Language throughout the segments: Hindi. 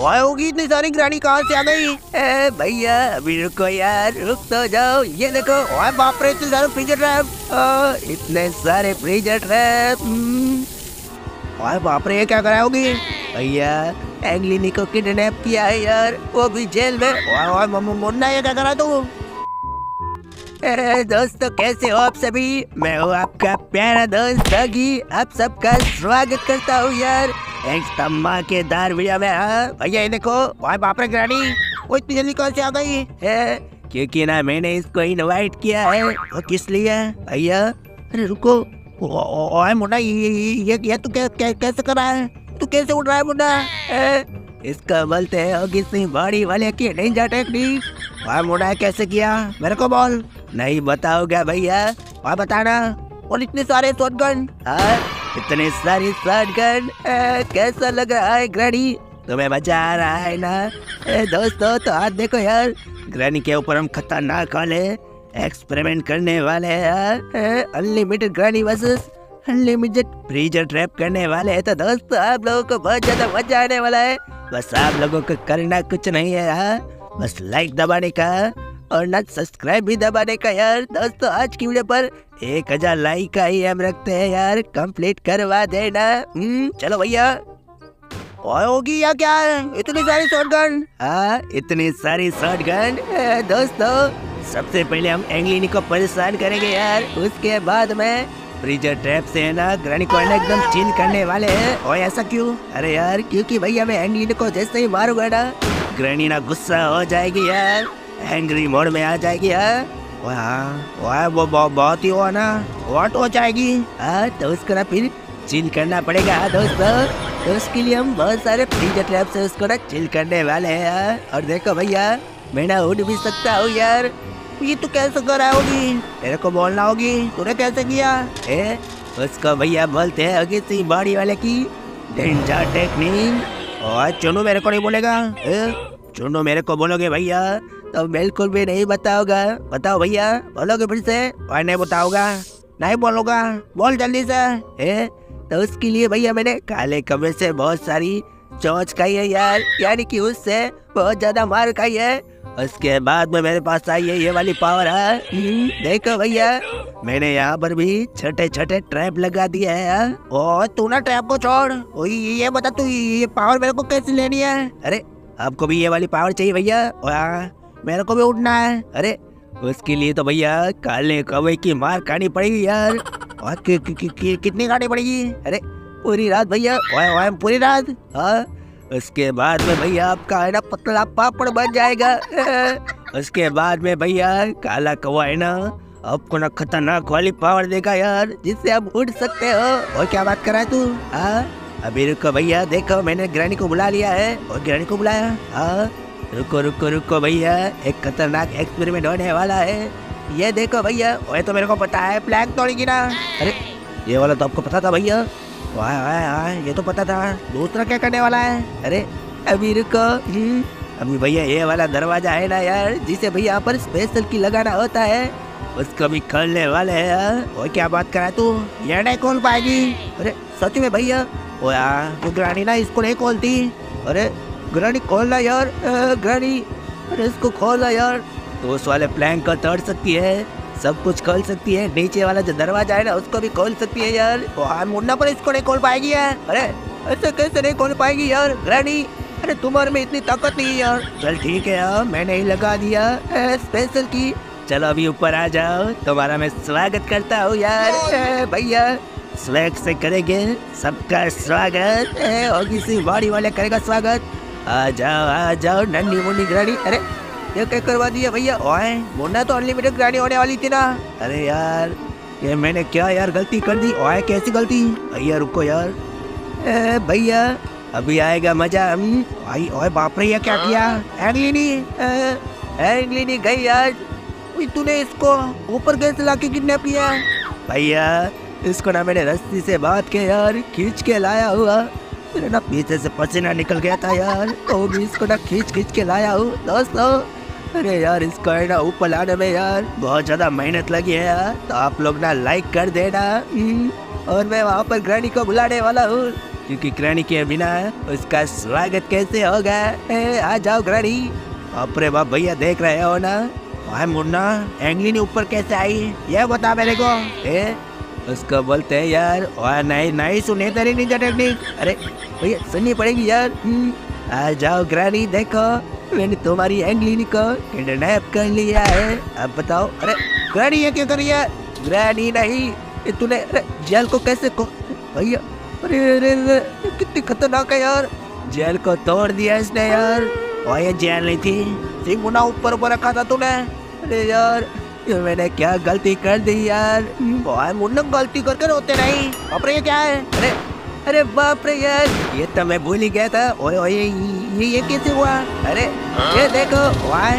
होगी इतनी सारी ग्रानी कहाँ से आ गई? भैया अभी रुको यार रुक तो जाओ। ये देखो ओए बाप रे इतने सारे फ्रीजर ट्रैप इतने सारे फ्रीजर ट्रैप। ओए बाप रे ये क्या करा होगी भैया एंगलिनी को किडनैप किया है यार वो भी जेल में। ओए मम्मू मुन्ना ये क्या करा तू? ए, दोस्तों कैसे हो आप सभी? मैं हूँ आपका प्यारा दोस्त दगी। आप सबका स्वागत करता हूँ यार। एक धमाकेदार वीडियो में हाँ भैया ये देखो भाई बाप रे ग्रानी वो इतनी जल्दी कहाँ से आ गई? है क्योंकि ना मैंने इसको इनवाइट किया है वो किस लिए? भैया अरे रुको ओए मुन्ना ये ये ये तू कै, कै, कैसे कर रहा है? तू कैसे उड़ रहा है मुन्ना इसका बोलते हैं होगी सिंह बॉडी वाले की निंजा टेक्निक भाई मुन्ना कैसे किया? मेरे को बोल। नहीं बताओगे भैया? और बताना। और इतने सारे शॉटगन हाँ? इतने सारी शॉटगन कैसा लग रहा है ग्रैनी तुम्हें मज़ा आ रहा है ना? ए, दोस्तों तो हाथ देखो यार ग्रैनी के ऊपर हम खतरनाक वाले एक्सपेरिमेंट करने वाले हैं unlimited granny versus unlimited freezer trap करने वाले हैं। तो दोस्तों आप लोगों को बहुत ज़्यादा मज़ा आने वाला है। बस आप लोगों को करना कुछ नहीं है यार बस लाइक दबाने का। और ना सब्सक्राइब भी दबाने का यार। दोस्तों आज की वीडियो पर एक हज़ार लाइक का ही हम रखते हैं यार। कंप्लीट करवा देना। हम्म, चलो भैया। होगी या क्या? इतनी सारी शॉटगन हाँ इतनी सारी शॉटगन दोस्तों सबसे पहले हम एंगलिनी को परेशान करेंगे यार। उसके बाद में फ्रीजर ट्रैप से है ना ग्रैनी को ना एकदम चिल करने वाले हैं। और ऐसा क्यों? अरे यार क्योंकि भैया मैं एंगलिनी को जैसे ही मारूँगा ना ग्रैनी ना गुस्सा हो जाएगी यार। एंग्री मोड में आ जाएगी यार वाह वो बहुत ही हो ना? वॉट हो जाएगी? हाँ तो उसको ना फिर चिल करना पड़ेगा दोस्तों। तो उसके लिए हम बहुत सारे फ्रीजर ट्रैप से उसको ना चिल करने वाले हैं और देखो भैया, मैं ना उड़ भी सकता हूँ यार। ये तू कैसे कर रहा होगी मेरे को बोलना होगी, तूने कैसे किया? ए, उसको भैया बोलते हैं अगे सी बॉडी वाले की डेंजर टेक्निक और चुनू मेरे को नहीं बोलेगा, ए चुनू मेरे को बोलोगे भैया? तो बिल्कुल भी नहीं बताओगा। बताओ भैया, बोलोगे फिर से? और नहीं बताओगा? नहीं बोलोगा? बोल जल्दी से ए तो उसके लिए भैया मैंने काले कमरे से बहुत सारी चौच खाई है यार। यानी कि उससे बहुत ज़्यादा मार खाई है। उसके बाद में मेरे पास आई है ये वाली पावर है। देखो भैया, मैंने यहाँ पर भी छोटे छोटे ट्रैप लगा दिया है और तू ना ट्रैप को छोड़। ये बता तू, ये पावर मेरे को कैसे लेनी है? अरे, आपको भी ये वाली पावर चाहिए भैया? मेरे को भी उठना है। अरे उसके लिए तो भैया काले कवे की मार खानी पड़ेगी यार। और कि, कि, कि, कि, कितनी खानी पड़ेगी? अरे पूरी रात भैया पूरी रात? हाँ उसके बाद में भैया आपका है ना पतला पापड़ बन जाएगा। उसके बाद में भैया काला कौवा है ना आपको ना खतरनाक वाली पावर देगा यार जिससे आप उठ सकते हो। और क्या बात कर रहा है तू? हाँ अभी रुको भैया देखो मैंने ग्रैनी को बुला लिया है। और ग्रैनी को बुलाया? हाँ रुको रुको रुको भैया, एक खतरनाक एक्सपेरिमेंट होने वाला है। ये देखो भैया, वह तो मेरे को पता है प्लैंक तोड़ेगी ना। अरे, ये वाला तो आपको पता था भैया। वाह वाह वाह, ये तो पता था। दूसरा क्या करने वाला है? अरे, अभी रुको। अभी भैया, ये वाला दरवाज़ा है ना यार, जिसे भैया पर स्पेशल की लगाना होता है। उसको भी खोलने वाले हैं यार। और क्या बात करा तू? ये नहीं खोल पाएगी। अरे, सच में भैया? वो यार वो ग्रानी ना इसको नहीं खोलती। अरे ग्रानी खोलना यार। ग्रानी अरे इसको खोलना यार। तो उस वाले प्लैंक को तोड़ सकती है, सब कुछ खोल सकती है, नीचे वाला जो दरवाज़ा है ना, उसको भी खोल सकती है यार। और मुन्ना पर इसको नहीं खोल पाएगी यार। अरे, ऐसे कैसे नहीं खोल पाएगी यार ग्रानी अरे तुम्हारे में इतनी ताकत नहीं है यार। चल ठीक है यार, मैंने ही लगा दिया स्पेशल की। चलो अभी ऊपर आ जाओ, तुम्हारा मैं स्वागत करता हूँ यार भैया। स्वैग से करेंगे, सबका स्वागत और किसी बॉडी वाले करेगा स्वागत। आ जाओ आ जाओ नन्नी मुन्नी ग्रानी अरे, ये क्या करवा दिया भैया? ओए, मुन्ना तो अनलिमिटेड ग्रानी होने वाली थी ना। अरे यार, ये मैंने क्या यार गलती कर दी? ओए, कैसी गलती? भैया, रुको यार। भैया, अभी आएगा मज़ा। भाई, ओए, बाप रे, ये क्या किया? एंगलिनी एंगलिनी गई यार। तूने इसको ऊपर कैसे लाके किडनैप किया। भैया, इसको ना मैंने रस्सी से बात के यार खींच के लाया हुआ। मेरे ना पीछे से पसीना निकल गया था यार। तो भी इसको ना खींच खींच के लाया हूँ। दोस्तों, अरे यार, इसको है ना ऊपर लाने में यार बहुत ज़्यादा मेहनत लगी है यार। तो आप लोग ना लाइक कर देना। और मैं वहाँ पर ग्रैनी को बुलाने वाला हूँ। क्योंकि ग्रहणी के बिना उसका स्वागत कैसे होगा? आ जाओ ग्रहणी अरे बाप, भैया देख रहे हो ना? हाय मुन्ना एंगली ऊपर कैसे आई? ये बता मेरे को। ए उसको बोलते हैं यार और नहीं नहीं सुने तेरी निंजा टेक्निक अरे भैया सुननी पड़ेगी यार। हम्म, आ जाओ ग्रानी देखो मैंने तुम्हारी एंगलिनी को किडनैप कर लिया है। अब बताओ अरे ग्रानी ये क्या करी है? ग्रानी नहीं तूने अरे जेल को कैसे को भैया अरे अरे कितनी खतरनाक है यार। जेल को तोड़ दिया इसने यार। और ये जेल नहीं थी सिंह मुन्ना ऊपर ऊपर रखा था तूने। अरे यार मैंने क्या गलती कर दी यार? भाई मुन्ना गलती करके रोते नहीं अरे ये क्या है? अरे अरे बाप रे यार, ये तो मैं भूल ही गया था। ओए ओए, ये ये कैसे हुआ? अरे, ये देखो वाह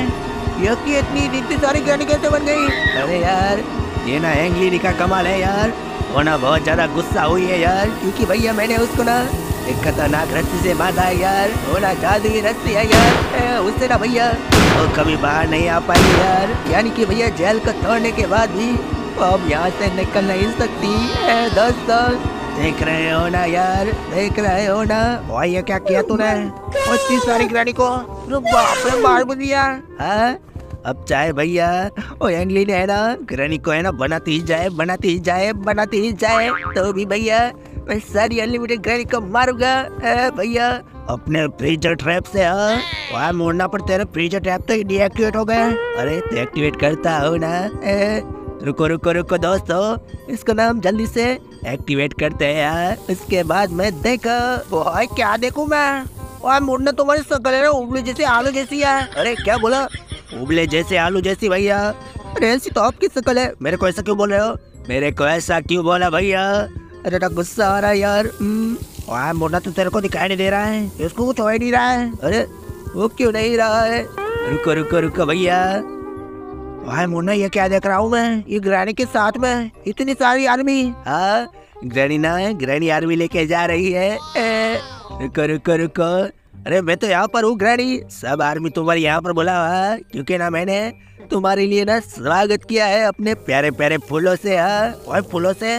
ये की इतनी इतनी सारी गाड़ी कैसे बन गई? अरे यार, ये ना एंगली का कमाल है यार। वो ना बहुत ज़्यादा गुस्सा हुई है यार, क्योंकि भैया मैंने उसको ना एक खतरनाक रस्सी से बांधा है यार। वो ना जादुई रस्सी है यार। उससे ना भैया वो कभी बाहर नहीं आ पाई यार। यानी कि भैया जेल को तोड़ने के बाद भी अब यहाँ से निकल नहीं सकती। ए, दोस्तों देख रहे हो ना यार देख रहे हो ना। और ये क्या किया तूने? इतनी सारी ग्रानी को बाप रे मार दिया हाँ? अब चाहे भैया ओ एंगली ने है ना ग्रानी को है ना बनाती ही जाए बनाती ही जाए बनाती ही जाए तो भी भैया मैं सारी अनलिमिटेड ग्रानी को मारूँगा भैया? अपने फ्रीजर ट्रैप से हाँ? वहाँ मोड़ना पर तेरा फ्रीजर ट्रैप तो डीएक्टिवेट हो गया अरे तो एक्टिवेट करता हो ना। रुको रुको रुको दोस्तों। इसको नाम जल्दी से एक्टिवेट करते हैं यार इसके बाद मैं देखा क्या देखूँ मैं? ओए मुड़ना तुम्हारी शक्ल है उबले जैसे आलू जैसी, है? अरे, क्या बोला? उबले जैसे आलू जैसी, भैया। अरे, ऐसी तो आपकी शक्ल है। मेरे को ऐसा क्यों बोल रहे हो? मेरे को ऐसा क्यों बोला, भैया? अरे ना गुस्सा आ रहा है यार। हम्म, ओए मुड़ना तो तेरे को दिखाई नहीं दे रहा है। इसको कुछ हो ही नहीं रहा है। अरे वो क्यों नहीं रहा है? रुको रुको रुको भैया। भाई मुन्ना ये क्या देख रहा हूँ मैं? ये ग्रैनी के साथ में। इतनी सारी आर्मी। हाँ ग्रैनी ना ग्रैनी आर्मी लेके जा रही है। ए, रुको रुको रुको। अरे मैं तो यहाँ पर हूँ ग्रैनी। सब आर्मी तुम्हारी यहाँ पर बोला हुआ क्योंकि ना मैंने तुम्हारे लिए ना स्वागत किया है अपने प्यारे प्यारे फूलों से हाँ। फूलों से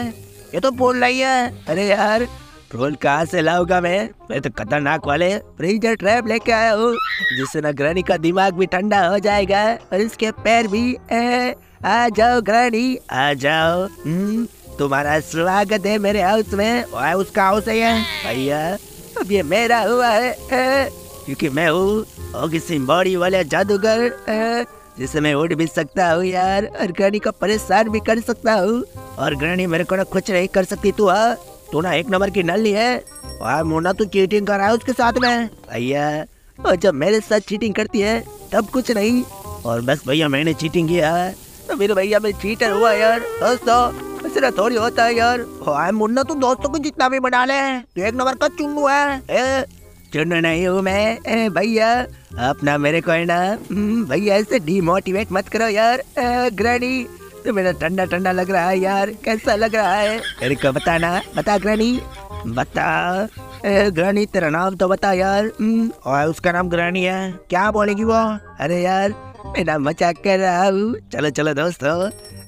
ये तो फूल नहीं है। अरे यार फूल कहाँ से लाऊँगा मैं? मैं तो खतरनाक वाले फ्रीजर ट्रैप लेके आया हूँ जिससे ना ग्रैनी का दिमाग भी ठंडा हो जाएगा और इसके पैर भी आ जाओ ग्रहणी आ जाओ। हम्म, तुम्हारा स्वागत है मेरे हाउस में और उसका हाउस है। भैया अब ये मेरा हुआ है क्योंकि मैं हूँ बॉडी वाले जादूगर जिससे मैं उड़ भी सकता हूँ यार और ग्रैनी को परेशान भी कर सकता हूँ। और ग्रैनी मेरे को ना कुछ नहीं कर सकती तू हाँ तू ना एक नंबर की नल्ली है। और मोना तू चीटिंग कर रहा है उसके साथ में। भैया और जब मेरे साथ चीटिंग करती है तब कुछ नहीं। और बस भैया मैंने चीटिंग किया है। तो मेरे भैया मैं चीटर हुआ यार दोस्तों ना थोड़ी होता है यार। मुन्ना तू दोस्तों को जितना भी बना ले तू एक नंबर का चुन्नू है। ए, चुन्नू नहीं हूँ मैं। भैया अपना मेरे को है ना हम्म, भैया ऐसे डिमोटिवेट मत करो यार। ग्रैनी तो मेरा ठंडा ठंडा लग रहा है यार कैसा लग रहा है? मेरे को बताना बता ग्रैनी बता ग्रानी तेरा नाम तो बता यार हम्म, और उसका नाम ग्रानी है क्या बोलेगी वो? अरे यार मेरा मज़ाक कर रहा हूँ। चलो चलो दोस्तों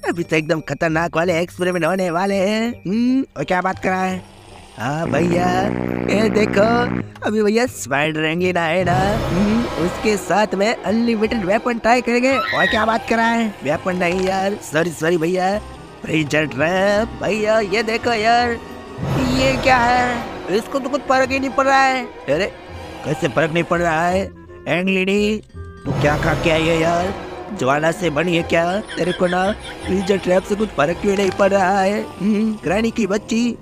अभी तो एकदम खतरनाक वाले एक्सपेरिमेंट होने वाले हैं हम्म, और क्या बात कर रहा है? हाँ भैया। ये देखो अभी भैया स्पाइडर एंगलिना है ना? हम्म, उसके साथ में अनलिमिटेड वेपन ट्राई करेंगे। और क्या बात कर रहा है? वेपन नहीं यार। सॉरी सॉरी भैया। भैया ये देखो यार। ये क्या है? इसको तो कुछ फ़र्क ही नहीं पड़ रहा है। अरे कैसे फ़र्क नहीं पड़ रहा है? एंगलिनी तू क्या खा के आई है यार? ज्वाला से बनी है क्या? तेरे को ना फ्रीजर ट्रैप से कुछ फ़र्क क्यों नहीं पड़ रहा है। हम्म, ग्रानी की बच्ची।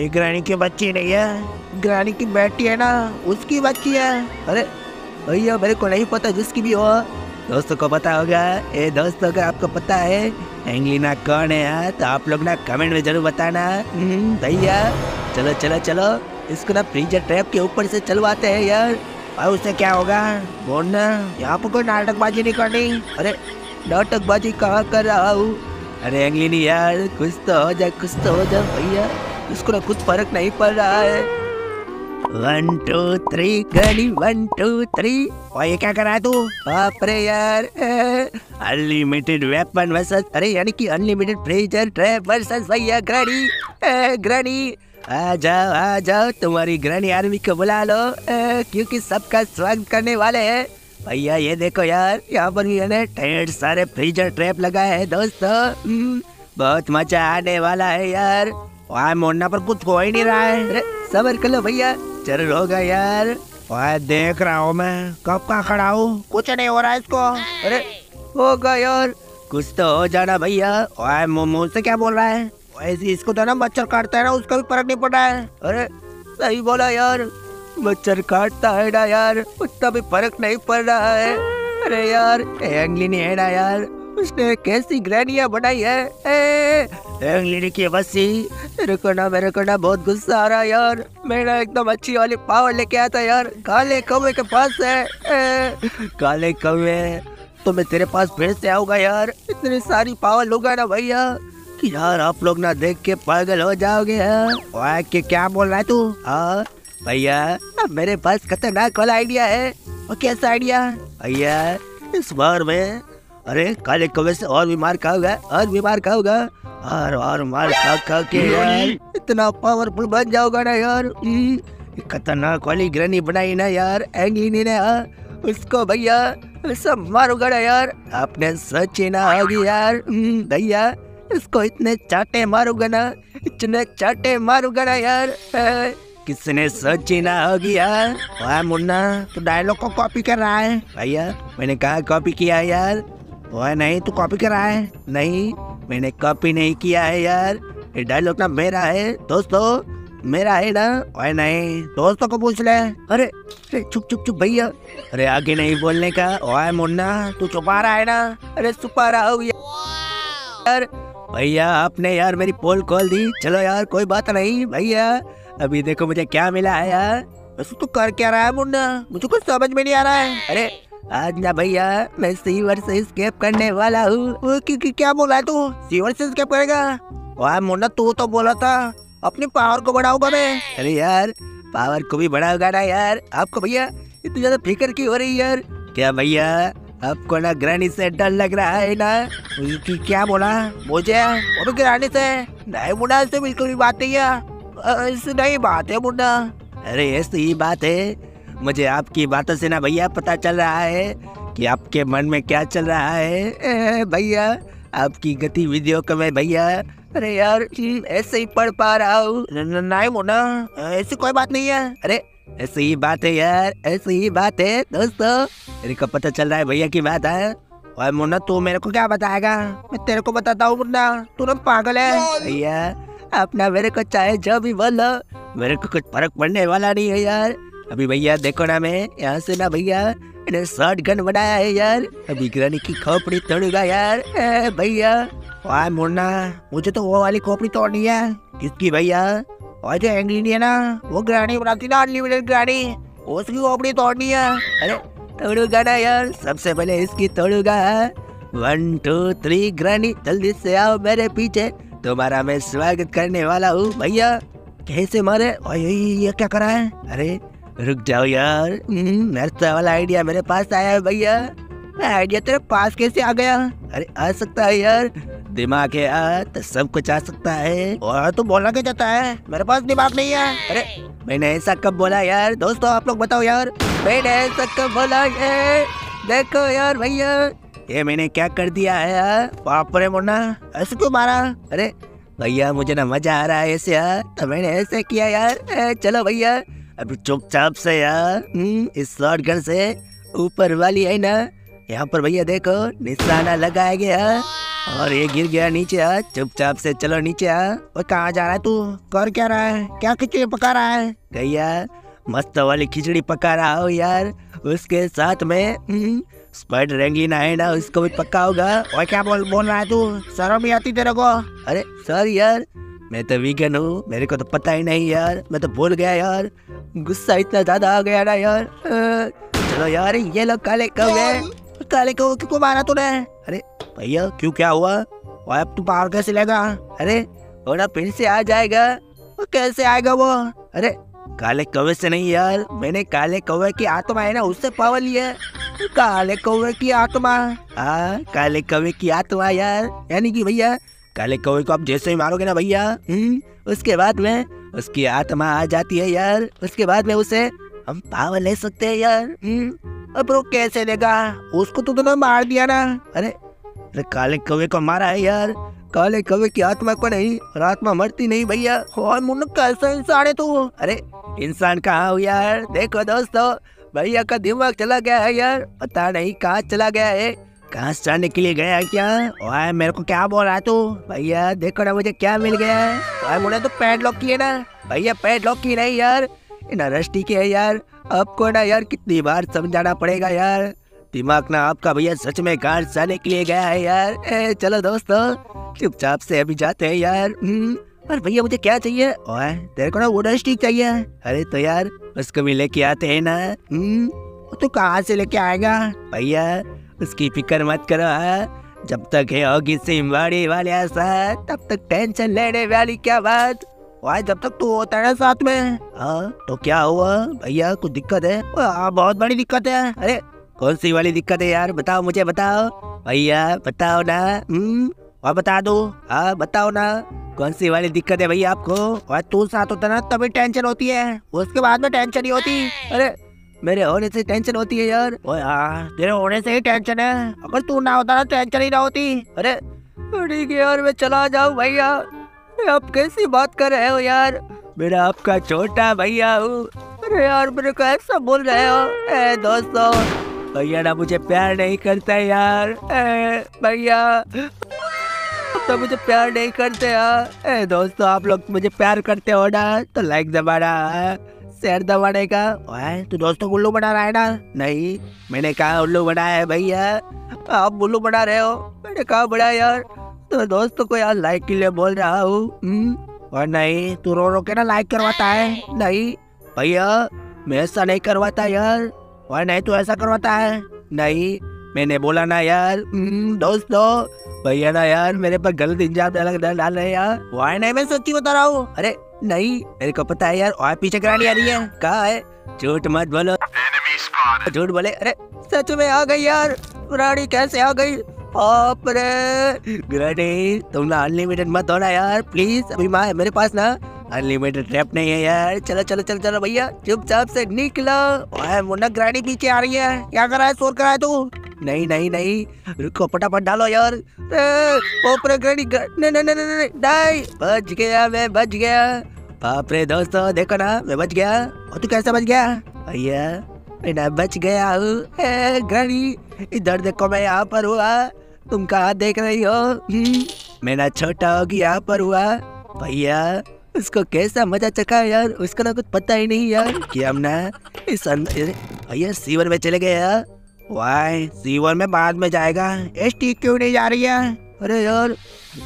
ये ग्रानी की बच्ची नहीं है। ग्रानी की बेटी है ना उसकी बच्ची है। अरे भैया मेरे को नहीं पता जिसकी भी हो। दोस्तों को पता होगा ए दोस्तों अगर आपको पता है एंगलिना कौन है यार तो आप लोग ना कमेंट में ज़रूर बताना। हम्म, भैया चलो चलो चलो। इसको ना फ्रीजर ट्रैप के ऊपर से चलवाते हैं यार। और उससे क्या होगा? बोलना यहाँ पर कोई नाटकबाजी नहीं करनी। अरे नाटकबाजी कहाँ कर रहा हूँ? अरे एंगलिनी यार। कुछ तो हो जाए कुछ तो हो जाए भैया। इसको ना कुछ फ़र्क नहीं पड़ रहा है। वन टू थ्री गड़ी वन टू थ्री और ये क्या कर रहा है तू? बाप रे यार। अनलिमिटेड वेपन वर्सेस अरे यानी कि अनलिमिटेड फ्रीजर ट्रैप वर्सेस भैया ग्रैनी ग्रैनी आ जाओ आ जाओ तुम्हारी ग्रैनी आर्मी को बुला लो। क्योंकि सबका स्वागत करने वाले हैं। भैया ये देखो यार यहाँ पर भी मैंने ढेर सारे फ्रीजर ट्रैप लगाए हैं दोस्तों। हम्म, बहुत मज़ा आने वाला है यार। वहाँ मोड़ना पर कुछ हो ही नहीं रहा है। अरे, सबर कर लो भैया। ज़रूर होगा यार। वह देख रहा हूँ मैं। कब का खड़ा हूँ? कुछ नहीं हो रहा है इसको। अरे, होगा यार। कुछ तो हो जाना भैया। वह मुँह से क्या बोल रहा है? वैसे इसको तो ना मच्छर काटता है ना, उसका भी फ़र्क नहीं पड़ रहा है। अरे, सही बोला यार। मच्छर काटता है ना यार। उतना भी फ़र्क नहीं पड़ रहा है। अरे यार एंगली नहीं है ना यार। उसने कैसी ग्रैनिया बनाई है? ए, की बसी मेरे को ना मेरे को ना बहुत गुस्सा आ रहा है यार। मैं ना एकदम अच्छी वाली पावर लेके आता यार। काले कौवे के पास है। ए, काले कौवे तो मैं तेरे पास फिर से आऊँगा यार। इतनी सारी पावर लूँगा ना भैया कि यार आप लोग ना देख के पागल हो जाओगे वह के क्या बोल रहा है तू भैया अब मेरे पास खतरनाक वाला आइडिया है। और कैसा आइडिया भैया इस बार में अरे काले कौवे से और बीमार खाऊँगा और बीमार खाऊँगा और और मार खा खा के यार इतना पावरफुल बन जाओगा ना यार खतरनाक वाली ग्रनी बनाई ना यार एंगली ने हाँ, उसको भैया सब मारूँगा ना यार। आपने सोची ना होगी यार भैया इसको इतने चाटे मारूँगा ना इतने चाटे मारूँगा ना यार किसने सोची ना होगी यार? वह मुन्ना तू डायलॉग को कॉपी कर रहा है? भैया मैंने कहा कॉपी किया यार? वह नहीं, तू कॉपी कर रहा है? नहीं, मैंने कॉपी नहीं किया है यार। ये डायलॉग ना मेरा है, दोस्तों, मेरा है ना? वह नहीं, दोस्तों को पूछ ले। अरे अरे, चुप चुप चुप, भैया। अरे, आगे नहीं बोलने का। वह मुन्ना, तू छुपा रहा है ना? अरे छुपा रहा हूँ यार, भैया, आपने यार मेरी पोल खोल दी। चलो यार, कोई बात नहीं, भैया। अभी देखो मुझे क्या मिला है यार। वैसे तू कर क्या रहा है, मुन्ना? मुझे कुछ समझ में नहीं आ रहा है। अरे आज ना भैया, मैं सीवर से स्केप करने वाला हूँ। क्या बोला है तू? सीवर से स्केप करेगा? वह मुन्ना, तू तो बोला था। अपनी पावर को बढ़ाऊँगा मैं। अरे यार पावर को भी बढ़ाऊँगा ना यार। आपको भैया, इतनी ज़्यादा फ़िक्र की हो रही है यार? क्या भैया, आपको ना ग्रानी से डर लग रहा है ना? कि क्या बोला? मुझे? वो भी ग्रानी से। नहीं, मुन्ना से बिल्कुल भी बात नहीं है। ऐसी नहीं, बात है, मुन्ना। अरे, ऐसी ही बात है। मुझे आपकी बातों से ना भैया पता चल रहा है कि आपके मन में क्या चल रहा है। भैया आपकी गतिविधियों को मैं भैया अरे यार ऐसे ही पढ़ पा रहा हूँ। नहीं मुन्ना ऐसी कोई बात नहीं है। अरे ऐसी ही बात है यार ऐसी ही बात है दोस्तों। मेरे को पता चल रहा है भैया की बात है। और मुन्ना तू मेरे को क्या बताएगा? मैं तेरे को बताता हूँ मुन्ना। तू ना पागल है। भैया अपना मेरे को चाहे जो भी बोलो मेरे को कुछ फ़र्क पड़ने वाला नहीं है यार। अभी भैया देखो ना मैं, यहाँ से ना भैया मैंने शॉर्ट गन बनाया है यार। अभी ग्रानी की खोपड़ी तोड़ूँगा यार। भैया वाह मुन्ना, मुझे तो वो वाली खोपड़ी तोड़नी है। किसकी भैया? और जो एंग्ली है ना, वो ग्रानी बनाती ना अनलिमिटेड ग्रानी। उसकी खोपड़ी तोड़नी है। अरे, तोड़ूँगा ना यार, सबसे पहले इसकी तोड़ूँगा। वन टू थ्री ग्रानी, जल्दी से आओ मेरे पीछे। तुम्हारा मैं स्वागत करने वाला हूँ, भैया। कैसे मारे? ये क्या करा है? अरे रुक जाओ यार। नर्सा वाला आइडिया मेरे पास आया है भैया। आइडिया तेरे पास कैसे आ गया? अरे, आ सकता है यार। दिमाग है आ तो सब कुछ आ सकता है। और तो बोलना क्या चाहता है? मेरे पास दिमाग नहीं है। अरे, मैंने ऐसा कब बोला यार? दोस्तों, आप लोग बताओ यार। मैंने ऐसा कब बोला ये देखो यार भैया। ये मैंने क्या कर दिया है यार? बाप रे मुन्ना, ऐसे क्यों मारा? अरे, भैया, मुझे ना मज़ा आ रहा है ऐसे यार। तो मैंने ऐसे किया यार। चलो भैया। अभी चुपचाप से यार इस शॉर्ट गन से ऊपर वाली है ना? यहाँ पर भैया देखो, निशाना लगाया गया और ये गिर गया नीचे आ चुपचाप से चलो नीचे आ और कहाँ जा रहा है तू? कर क्या रहा है? क्या खिचड़ी पका रहा है? भैया मस्त वाली खिचड़ी पका रहा हो यार। उसके साथ में स्पाइडर एंगलिना है ना, उसको भी पक्का होगा। और क्या बोल बोल रहा है तू? शर्म नहीं आती तेरे को? अरे सर यार। मैं तो वीगन हूँ, मेरे को तो पता ही नहीं यार। मैं तो भूल गया यार। गुस्सा इतना ज़्यादा आ गया ना यार। चलो यार, ये लोग काले कौवे काले कौवे क्यों मारा तूने? अरे भैया, क्यों क्या हुआ? और अब तू पावर कैसे लेगा? अरे, वो ना फिर से आ जाएगा। वो कैसे आएगा वो? अरे, काले कौवे से नहीं यार। मैंने काले कौवे की आत्मा है ना, उससे पावर लिया काले कौवे की आत्मा। हाँ काले कौवे की आत्मा यार। यानी कि भैया काले कौवे को आप जैसे ही मारोगे ना भैया? उसके बाद में उसकी आत्मा आ जाती है यार। उसके बाद में उसे हम पावर ले सकते हैं यार। हम्म, अब वो कैसे देगा उसको तो तूने मार दिया ना। अरे अरे काले कौवे को मारा है यार। काले कौवे की आत्मा को नहीं और आत्मा मरती नहीं भैया। और मुन्ना कैसा इंसान है तू? अरे इंसान कहाँ हो यार? देखो दोस्तों भैया का दिमाग चला गया है यार। पता नहीं कहाँ चला गया है। कहाँ जाने के लिए गया है क्या? ओए मेरे को क्या बोल रहा है तू? भैया देखो ना मुझे क्या मिल गया है। ओए मुझे तो पैड लॉक किए ना। भैया पैड लॉक की नहीं यार। ना रस्टी के है यार। आपको ना यार कितनी बार समझाना पड़ेगा यार। दिमाग ना आपका भैया सच में कार जाने के लिए गया है यार। ए, चलो दोस्तों चुपचाप से अभी जाते हैं यार। हम्म, और भैया मुझे क्या चाहिए? ओए तेरे को ना वुडन स्टिक चाहिए। अरे तो यार उसको भी लेके आते हैं ना। हम्म, तू कहाँ से लेके आएगा? भैया उसकी फ़िक्र मत करो हाँ? जब तक है होगी सिमवाड़ी वाले साथ तब तक टेंशन लेने वाली क्या बात? भाई जब तक तू होता है साथ में। हाँ तो क्या हुआ? भैया, कुछ दिक्कत है? हाँ बहुत बड़ी दिक्कत है। अरे, कौन सी वाली दिक्कत है यार? बताओ मुझे, बताओ। भैया, बताओ ना। हम्म और बता दो। हाँ बताओ ना। कौन सी वाली दिक्कत है भैया आपको? तू साथ होता ना, तभी टेंशन होती है। उसके बाद में टेंशन ही होती। अरे मेरे होने से टेंशन होती है यार। ओ यार, तेरे होने से ही टेंशन है। अगर तू ना होता ना टेंशन ही ना होती। अरे, ठीक है यार, मैं चला जाऊँ भैया। आप कैसी बात कर रहे हो यार? मेरा आपका छोटा भैया हूँ। अरे यार, मेरे को ऐसा बोल रहे हो। ए, दोस्तों, भैया ना मुझे प्यार नहीं करता यार। भैया तो मुझे प्यार नहीं करते यार। ए, दोस्तों, आप लोग मुझे प्यार करते हो ना तो लाइक दबाना शेयर दबाने का ओए तू दोस्तों को उल्लू बना रहा है ना? नहीं मैंने कहा उल्लू बनाया है भैया। आप उल्लू बना रहे हो? मैंने कहा बड़ा यार। तो दोस्तों को यार लाइक के लिए बोल रहा हूँ। हम्म? और नहीं तू रो रो के ना लाइक करवाता है। नहीं भैया मैं ऐसा नहीं करवाता यार। और नहीं तू ऐसा करवाता है। नहीं मैंने बोला ना यार। हम्म, दोस्तों भैया ना यार मेरे पर गलत इंजाम डाल रहे यार। वाई नहीं मैं सच्ची बता रहा हूँ। अरे नहीं मेरे को पता है यार और पीछे करानी आ रही है। कहा है? झूठ मत बोलो। झूठ बोले? अरे सच में आ गई यार। रानी कैसे आ गई? रे। तुम ना अनलिमिटेड मत होना यार। प्लीज़ अभी माँ मेरे पास ना। अनलिमिटेड ट्रैप नहीं है यार। चलो चलो चलो चलो भैया चुपचाप से निकलो। मुन्ना ग्रानी पीछे आ रही है। क्या कर रहा है? शोर कर रहा है तू? नहीं नहीं नहीं। रुको फटाफट डालो यार। ओपरे ग्रानी नहीं नहीं नहीं नहीं नहीं बच गया मैं बच गया। बाप रे दोस्तों देखो ना मैं बच गया। और तू कैसे बच गया? भैया मैं बच गया हूँ। इधर देखो मैं यहाँ पर हुआ। तुम कहाँ देख रही हो? हम्म, मेरा छोटा होगी यहाँ पर हुआ। भैया उसको कैसा मज़ा चखा यार? उसका ना कुछ पता ही नहीं यार। कि हम ना इस भैया सीवर में चले गए यार। वाई सीवर में बाद में जाएगा। एस टी क्यों नहीं जा रही है? अरे यार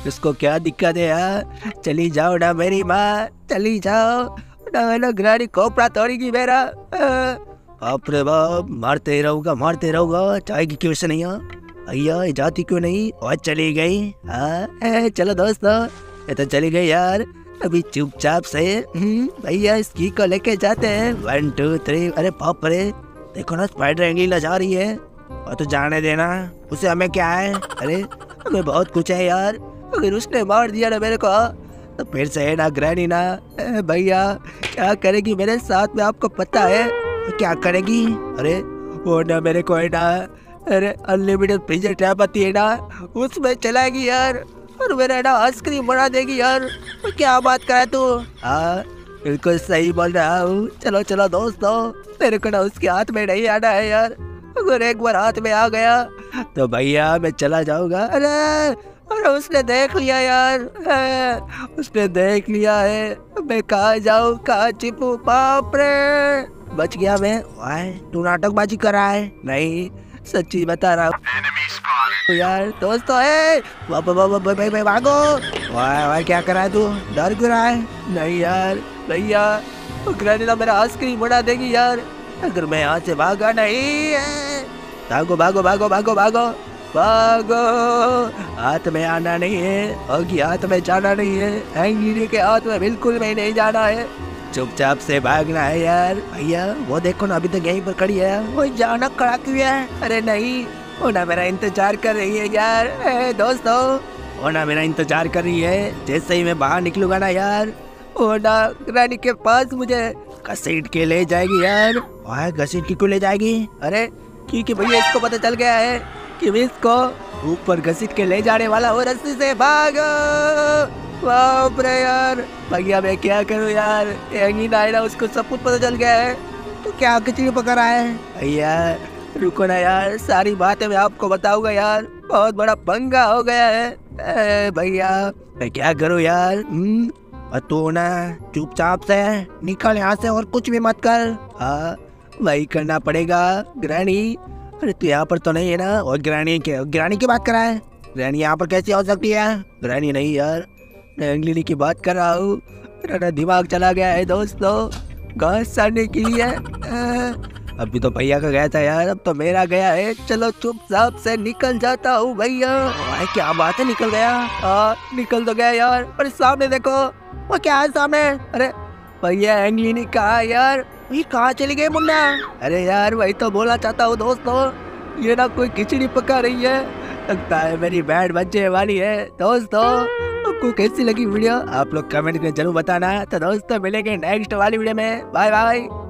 उसको क्या दिक्कत है यार? चली जाओ ना मेरी माँ चली जाओ। ना ना ग्रानी तोड़ेगी मेरा। बाप रे बाप मारते रहूँगा मारते रहूँगा। क्यों से नहीं भैया जाती क्यों नहीं? और चली गई हाँ? चलो दोस्तों ये तो चली गई यार। अभी चुपचाप से भैया इसकी को लेके जाते हैं। वन टू थ्री अरे बाप रे, देखो ना स्पाइडर एंगली जा रही है। और तो जाने देना, उसे हमें क्या है? अरे, हमें बहुत कुछ है यार, अगर उसने मार दिया ना मेरे को तो फिर से ना ग्रैनी ना। भैया, क्या करेगी मेरे साथ में, आपको पता है? क्या करेगी? अरे, वो ना मेरे को है ना, अरे अनलिमिटेड फ्रीजर ट्रैप आती है ना, उसमें चलाएगी यार, और मेरा ना आइसक्रीम बना देगी यार। क्या बात कर तू? हाँ बिल्कुल सही बोल रहा हूँ। चलो चलो दोस्तों मेरे को ना उसके हाथ में नहीं आना है यार। अगर एक बार हाथ में आ गया तो भैया मैं चला जाऊँगा। अरे अरे उसने देख लिया यार। उसने देख लिया है। मैं कहा जाऊँ? कहा चिपू बाप रे! बच गया मैं। तू नाटकबाजी कर रहा है। नहीं सच्ची बता रहा हूँ। यार दोस्तों है भागो। वाह वाह क्या करा है तू? डर क्यों रहा है? नहीं यार भैया ग्रैनी मेरा आइसक्रीम बना देगी यार। अगर मैं यहाँ से भागा नहीं भागो भागो भागो भागो भागो। भागो। हाथ में आना नहीं है होगी हाथ में जाना नहीं है। हैंगी के हाथ में बिल्कुल में नहीं जाना है। चुपचाप से भागना है यार। भैया वो देखो ना अभी तक यहीं पर खड़ी है। वो जाना खड़ा क्यों है? अरे नहीं वो ना मेरा इंतज़ार कर रही है यार। ए, दोस्तों वो ना मेरा इंतज़ार कर रही है। जैसे ही मैं बाहर निकलूँगा ना यार। वरना रानी के पास मुझे घसीट के ले जाएगी यार। ओए घसीट क्यों ले जाएगी? अरे, क्योंकि भैया इसको पता चल गया है कि मैं इसको ऊपर घसीट के ले जाने वाला हूँ, रस्सी से भागो। बाप रे यार। भैया, मैं क्या करूँ यार? यही ना, उसको सब कुछ पता चल गया है। तो क्या खिचड़ी पकड़ा है? भैया, रुको ना यार। सारी बातें मैं आपको बताऊँगा यार। बहुत बड़ा पंगा हो गया है। भैया मैं क्या करूँ यार? हम्म? और तू ना चुपचाप से निकल यहाँ से और कुछ भी मत कर। हाँ वही करना पड़ेगा ग्रानी अरे तू यहाँ पर तो नहीं है ना? और ग्रानी के ग्रानी की बात कर रहा है? ग्रानी यहाँ पर कैसे हो सकती है? ग्रानी नहीं यार मैं अंगलिनी की बात कर रहा हूँ। मेरा दिमाग चला गया है दोस्तों घास साड़ने के लिए। आ, अभी तो भैया का गया था यार, अब तो मेरा गया है। चलो चुपचाप से निकल जाता हूँ भैया। क्या बात है, निकल गया? हाँ निकल तो गया यार, पर सामने देखो, वो क्या है सामने? अरे, भैया एंगलिनी कहा यार? ये कहाँ चली गई मुन्ना? अरे यार, वही तो बोला चाहता हूँ दोस्तों, ये ना कोई खिचड़ी पका रही है। लगता है मेरी बैंड बच्चे वाली है। दोस्तों, आपको कैसी लगी वीडियो? आप लोग कमेंट में ज़रूर बताना। तो दोस्तों, मिलेंगे नेक्स्ट वाली वीडियो में। Bye bye.